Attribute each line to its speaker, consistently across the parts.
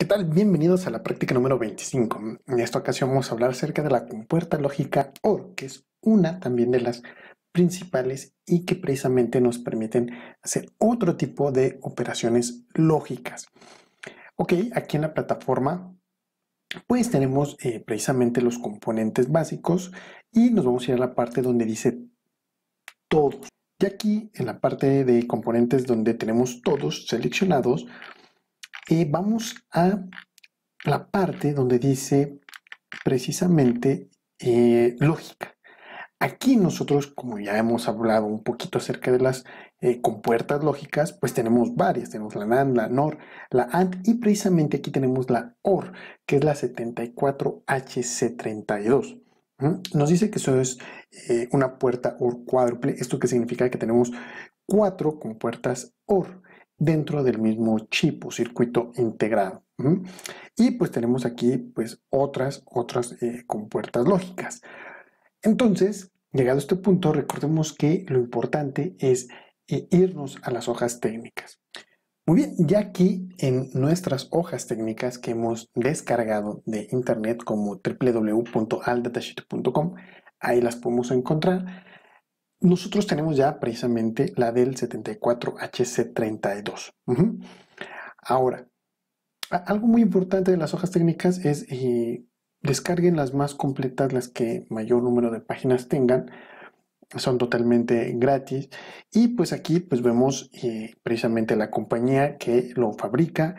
Speaker 1: ¿Qué tal? Bienvenidos a la práctica número 25. En esta ocasión vamos a hablar acerca de la compuerta lógica OR, que es una también de las principales y que precisamente nos permiten hacer otro tipo de operaciones lógicas. Ok, aquí en la plataforma pues tenemos eh, precisamente los componentes básicos y nos vamos a ir a la parte donde dice todos. Y aquí en la parte de componentes donde tenemos todos seleccionados, eh, vamos a la parte donde dice precisamente eh, lógica. Aquí nosotros, como ya hemos hablado un poquito acerca de las eh, compuertas lógicas, pues tenemos varias. Tenemos la NAND, la NOR, la AND y precisamente aquí tenemos la OR, que es la 74HC32. Nos dice que eso es una puerta OR cuádruple. ¿Esto que significa? Que tenemos cuatro compuertas OR dentro del mismo chip o circuito integrado. Y pues tenemos aquí pues otras, otras eh, compuertas lógicas. Entonces, llegado a este punto, recordemos que lo importante es eh, irnos a las hojas técnicas. Muy bien, ya aquí en nuestras hojas técnicas que hemos descargado de internet como www.aldatasheet.com, ahí las podemos encontrar nosotros tenemos ya precisamente la del 74HC32. Ahora, algo muy importante de las hojas técnicas es eh, descarguen las más completas, las que mayor número de páginas tengan. Son totalmente gratis. Y pues aquí pues vemos eh, precisamente la compañía que lo fabrica.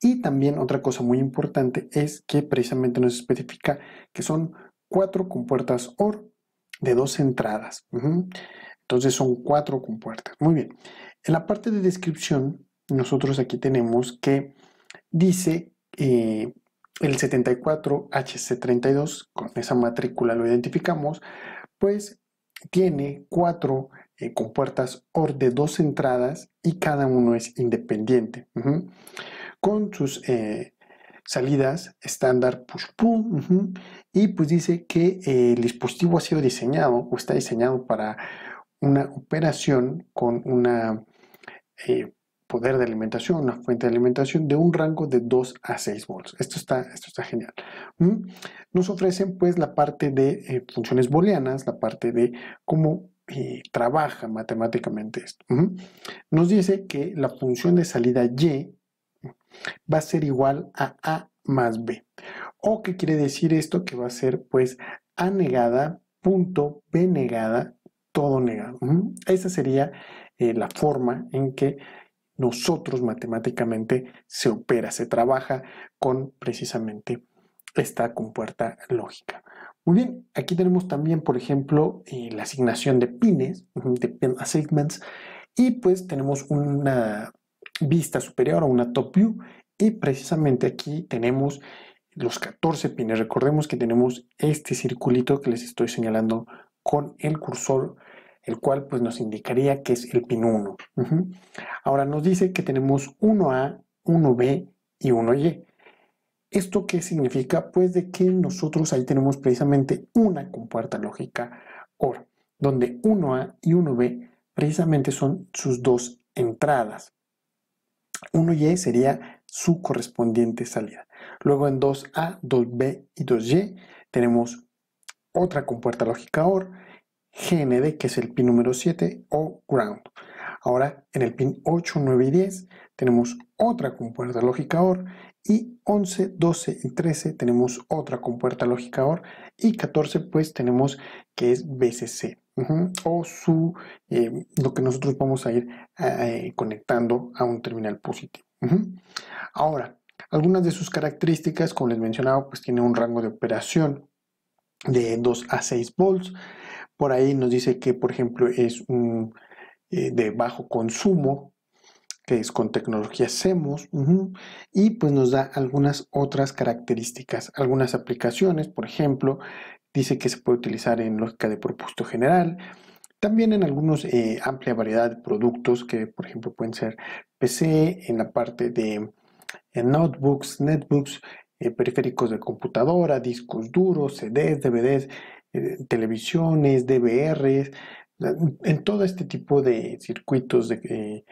Speaker 1: Y también otra cosa muy importante es que precisamente nos especifica que son cuatro compuertas OR de dos entradas. Entonces son cuatro compuertas. Muy bien. En la parte de descripción, nosotros aquí tenemos que dice eh, el 74HC32, con esa matrícula lo identificamos, pues tiene cuatro eh, compuertas OR de dos entradas y cada uno es independiente. Con sus eh, salidas estándar push-pull y pues dice que el dispositivo ha sido diseñado o está diseñado para una operación con una eh, poder de alimentación, una fuente de alimentación de un rango de 2 a 6 volts. Esto está, esto está genial. Nos ofrecen pues la parte de eh, funciones booleanas, la parte de cómo eh, trabaja matemáticamente esto. Nos dice que la función de salida y va a ser igual a A más B. ¿O qué quiere decir esto? Que va a ser pues A negada punto B negada todo negado. Esa sería eh, la forma en que nosotros matemáticamente se opera, se trabaja con precisamente esta compuerta lógica. Muy bien, aquí tenemos también, por ejemplo, eh, la asignación de pines, de pin assignments, y pues tenemos una vista superior o una top view y precisamente aquí tenemos los 14 pines. Recordemos que tenemos este circulito que les estoy señalando con el cursor, el cual pues nos indicaría que es el pin 1. Ahora nos dice que tenemos 1A, 1B y 1Y. ¿Esto qué significa? Pues de que nosotros ahí tenemos precisamente una compuerta lógica OR, donde 1A y 1B precisamente son sus dos entradas. 1Y sería su correspondiente salida. Luego en 2A, 2B y 2Y tenemos otra compuerta lógica OR, GND, que es el pin número 7, o ground. Ahora en el pin 8, 9 y 10 tenemos otra compuerta lógica OR y 11, 12 y 13 tenemos otra compuerta lógica OR y 14 pues tenemos que es BCC o su, eh, lo que nosotros vamos a ir eh, conectando a un terminal positivo. Ahora, algunas de sus características, como les mencionaba, pues tiene un rango de operación de 2 a 6 volts. Por ahí nos dice que, por ejemplo, es un, eh, de bajo consumo, que es con tecnología CEMOS, y pues nos da algunas otras características, algunas aplicaciones, por ejemplo, dice que se puede utilizar en lógica de propósito general, también en algunos eh, amplia variedad de productos que, por ejemplo, pueden ser PC, en la parte de notebooks, netbooks, eh, periféricos de computadora, discos duros, CDs, DVDs, eh, televisiones, DVRs, en todo este tipo de circuitos de,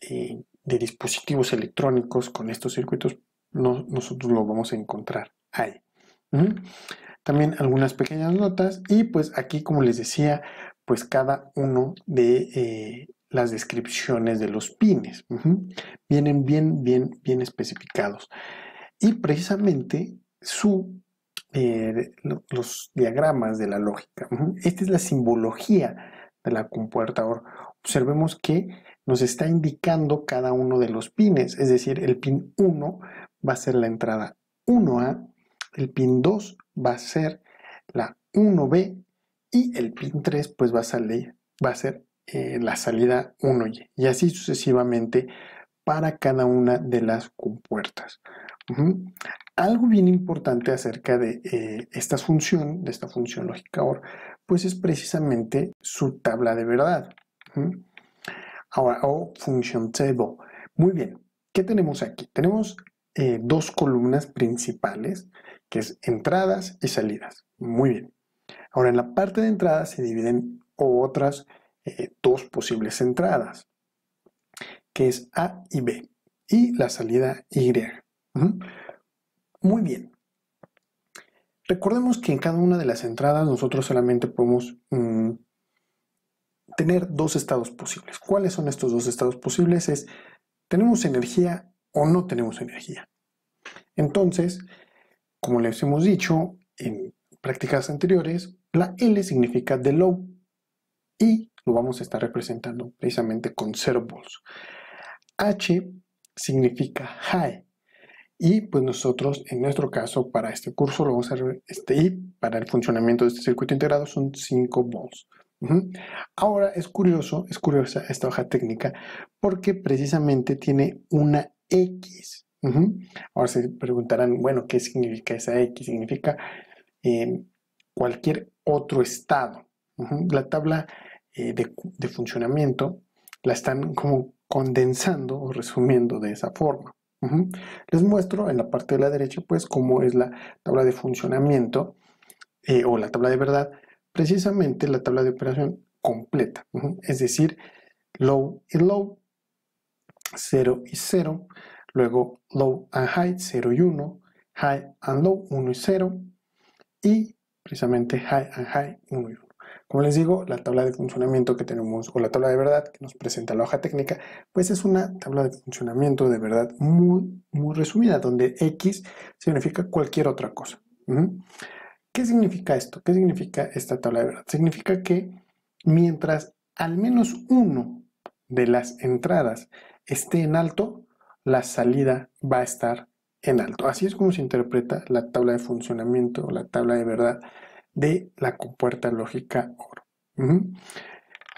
Speaker 1: de dispositivos electrónicos con estos circuitos nosotros lo vamos a encontrar ahí. También algunas pequeñas notas y pues aquí como les decía, pues cada uno de eh, las descripciones de los pines. Vienen bien, bien, bien especificados. Y precisamente su, eh, los diagramas de la lógica. Esta es la simbología de la compuerta. Observemos que nos está indicando cada uno de los pines, es decir, el pin 1 va a ser la entrada 1A, el pin 2 va a ser la 1B y el pin 3 pues va a ser eh, la salida 1Y y así sucesivamente para cada una de las compuertas. Algo bien importante acerca de eh, esta función, de esta función lógica OR, pues es precisamente su tabla de verdad. Ahora, o function table. Muy bien, ¿qué tenemos aquí? Tenemos eh, dos columnas principales, que es entradas y salidas. Muy bien. Ahora, en la parte de entradas se dividen otras eh, dos posibles entradas, que es A y B, y la salida Y. Muy bien. Recordemos que en cada una de las entradas nosotros solamente podemos mm, tener dos estados posibles. ¿Cuáles son estos dos estados posibles? Es, ¿tenemos energía o no tenemos energía? Entonces, como les hemos dicho en prácticas anteriores, la L significa the low y lo vamos a estar representando precisamente con 0 volts. H significa high y pues nosotros en nuestro caso para este curso lo vamos a este y para el funcionamiento de este circuito integrado son 5 volts. Ahora es curioso, es curiosa esta hoja técnica porque precisamente tiene una X. Ahora se preguntarán, bueno, ¿qué significa esa X? Significa eh, cualquier otro estado. La tabla eh, de, funcionamiento la están como condensando o resumiendo de esa forma. Les muestro en la parte de la derecha pues cómo es la tabla de funcionamiento eh, o la tabla de verdad precisamente la tabla de operación completa, es decir, low y low, 0 y 0, luego low and high, 0 y 1, high and low, 1 y 0, y precisamente high and high, 1 y 1. Como les digo, la tabla de funcionamiento que tenemos, o la tabla de verdad que nos presenta la hoja técnica, pues es una tabla de funcionamiento de verdad muy, muy resumida, donde X significa cualquier otra cosa. ¿Qué significa esto? ¿Qué significa esta tabla de verdad? Significa que mientras al menos uno de las entradas esté en alto, la salida va a estar en alto. Así es como se interpreta la tabla de funcionamiento o la tabla de verdad de la compuerta lógica OR.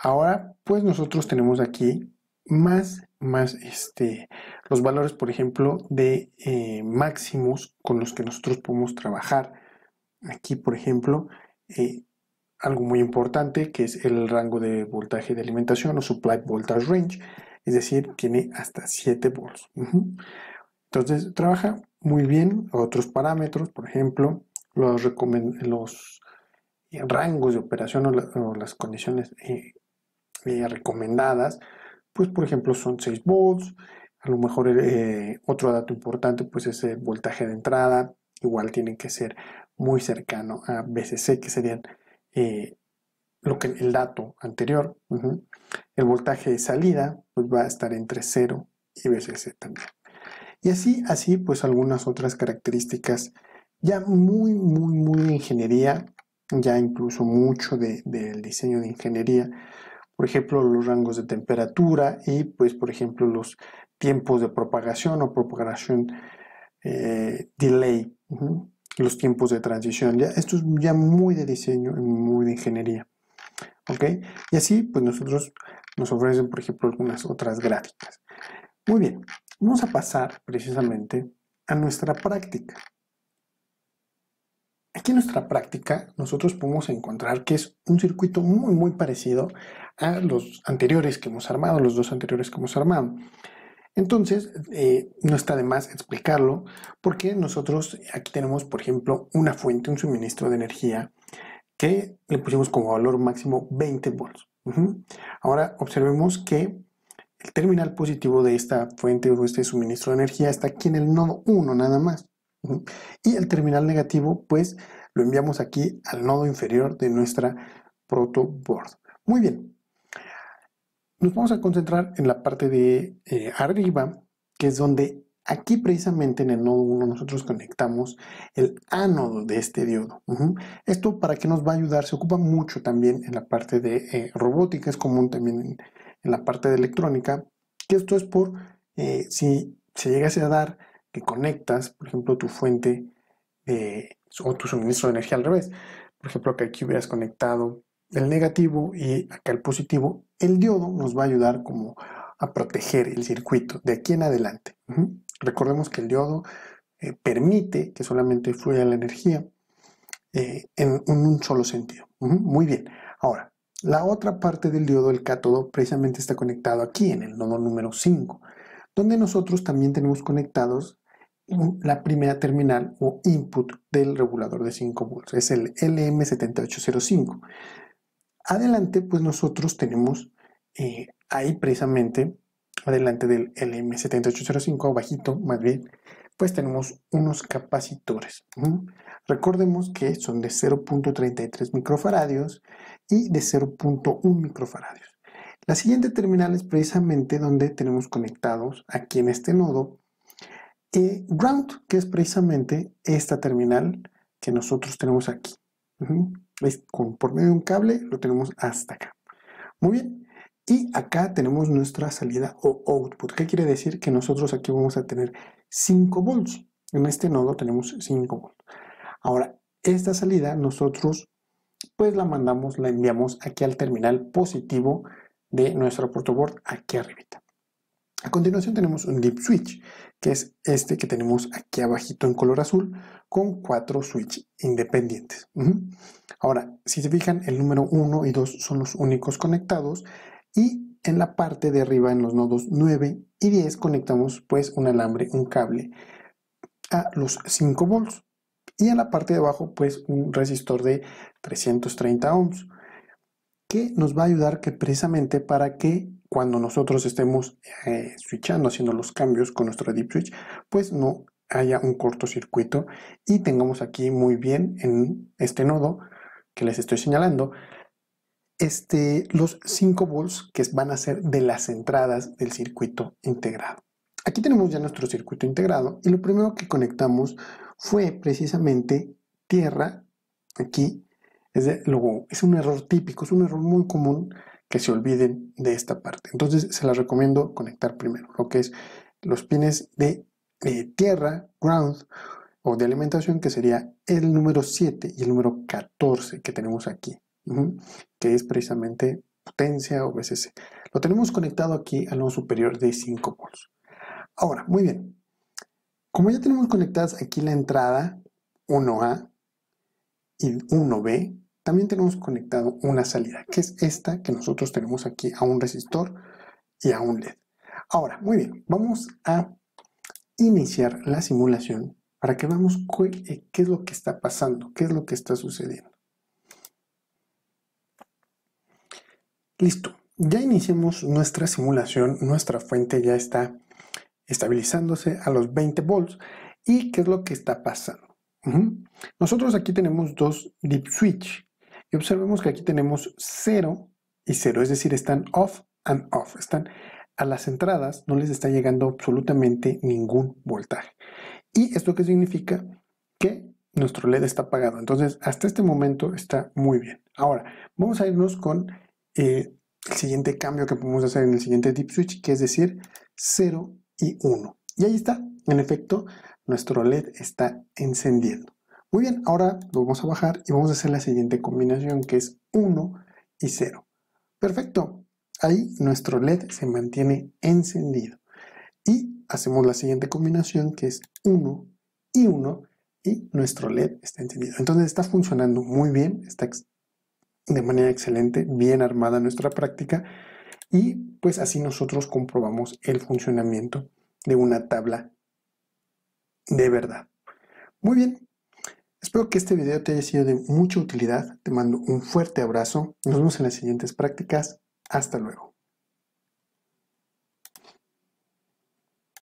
Speaker 1: Ahora, pues nosotros tenemos aquí más, más este, los valores, por ejemplo, de eh, máximos con los que nosotros podemos trabajar Aquí, por ejemplo, eh, algo muy importante que es el rango de voltaje de alimentación o supply voltage range, es decir, tiene hasta 7 volts. Entonces, trabaja muy bien otros parámetros, por ejemplo, los, rangos de operación o, las condiciones eh, eh, recomendadas, pues por ejemplo son 6 volts, a lo mejor otro dato importante pues es el voltaje de entrada, igual tiene que ser muy cercano a BCC, que serían eh, lo que el dato anterior. El voltaje de salida pues va a estar entre 0 y BCC también. Y así, así pues algunas otras características ya muy, muy, muy de ingeniería, ya incluso mucho del diseño de ingeniería. Por ejemplo, los rangos de temperatura y pues por ejemplo los tiempos de propagación o propagación eh, delay los tiempos de transición. Ya, esto es ya muy de diseño y muy de ingeniería. ¿Ok? Y así, pues nosotros nos ofrecen, por ejemplo, algunas otras gráficas. Muy bien, vamos a pasar precisamente a nuestra práctica. Aquí en nuestra práctica nosotros podemos encontrar que es un circuito muy muy parecido a los anteriores que hemos armado, los dos anteriores que hemos armado. Entonces, eh, no está de más explicarlo porque nosotros aquí tenemos, por ejemplo, una fuente, un suministro de energía que le pusimos como valor máximo 20 volts. Ahora observemos que el terminal positivo de esta fuente o este suministro de energía está aquí en el nodo 1 nada más. Y el terminal negativo, pues lo enviamos aquí al nodo inferior de nuestra protoboard. Muy bien. Nos vamos a concentrar en la parte de eh, arriba, que es donde aquí precisamente en el nodo 1 nosotros conectamos el ánodo de este diodo. Esto para qué nos va a ayudar, se ocupa mucho también en la parte de eh, robótica, es común también en, la parte de electrónica, que esto es por eh, si se llegase a dar que conectas, por ejemplo, tu fuente o tu suministro de energía al revés. Por ejemplo, que aquí hubieras conectado el negativo y acá el positivo, el diodo nos va a ayudar como a proteger el circuito de aquí en adelante. Recordemos que el diodo eh, permite que solamente fluya la energía eh, en, un solo sentido. Muy bien. Ahora, la otra parte del diodo, el cátodo, precisamente está conectado aquí en el nodo número 5, donde nosotros también tenemos conectados la primera terminal o input del regulador de 5 volts. Es el LM7805. Adelante, pues nosotros tenemos eh, ahí precisamente, adelante del LM7805, bajito más bien, pues tenemos unos capacitores. Recordemos que son de 0.33 microfaradios y de 0.1 microfaradios. La siguiente terminal es precisamente donde tenemos conectados aquí en este nodo eh, ground, que es precisamente esta terminal que nosotros tenemos aquí. con, por medio de un cable lo tenemos hasta acá. Muy bien. Y acá tenemos nuestra salida o output. ¿Qué quiere decir? Que nosotros aquí vamos a tener 5 volts. En este nodo tenemos 5 volts. Ahora, esta salida nosotros pues la mandamos, la enviamos aquí al terminal positivo de nuestro protoboard aquí arribita. A continuación tenemos un deep switch, que es este que tenemos aquí abajito en color azul, con cuatro switches independientes. Ahora, si se fijan, el número 1 y 2 son los únicos conectados y en la parte de arriba, en los nodos 9 y 10, conectamos pues un alambre, un cable a los 5 volts. Y en la parte de abajo pues un resistor de 330 ohms que nos va a ayudar que precisamente para que cuando nosotros estemos eh, switchando, haciendo los cambios con nuestro deep switch, pues no haya un cortocircuito. Y tengamos aquí muy bien en este nodo que les estoy señalando este, los 5 volts que van a ser de las entradas del circuito integrado. Aquí tenemos ya nuestro circuito integrado y lo primero que conectamos fue precisamente tierra, aquí, es, un error típico, es un error muy común que se olviden de esta parte. Entonces se las recomiendo conectar primero, lo que es los pines de tierra, ground, o de alimentación, que sería el número 7 y el número 14 que tenemos aquí, que es precisamente potencia o VCC. Lo tenemos conectado aquí al nodo superior de 5 volts. Ahora, muy bien. Como ya tenemos conectadas aquí la entrada 1A y 1B, también tenemos conectado una salida, que es esta que nosotros tenemos aquí a un resistor y a un LED. Ahora, muy bien, vamos a iniciar la simulación para que veamos eh, qué es lo que está pasando, qué es lo que está sucediendo. Listo, ya iniciamos nuestra simulación, nuestra fuente ya está estabilizándose a los 20 volts. ¿Y qué es lo que está pasando? Nosotros aquí tenemos dos deep switch y observemos que aquí tenemos 0 y 0, es decir, están off and off, están a las entradas, no les está llegando absolutamente ningún voltaje. ¿Y esto qué significa? Que nuestro LED está apagado. Entonces, hasta este momento está muy bien. Ahora, vamos a irnos con eh, el siguiente cambio que podemos hacer en el siguiente deep switch, que es decir, 0 y 1. Y ahí está, en efecto, nuestro LED está encendiendo. Muy bien, ahora lo vamos a bajar y vamos a hacer la siguiente combinación que es 1 y 0. Perfecto, ahí nuestro LED se mantiene encendido. Y hacemos la siguiente combinación que es 1 y 1 y nuestro LED está encendido. Entonces está funcionando muy bien, está de manera excelente, bien armada nuestra práctica y pues así nosotros comprobamos el funcionamiento de una tabla de verdad. Muy bien, Espero que este video te haya sido de mucha utilidad. Te mando un fuerte abrazo. Nos vemos en las siguientes prácticas. Hasta luego.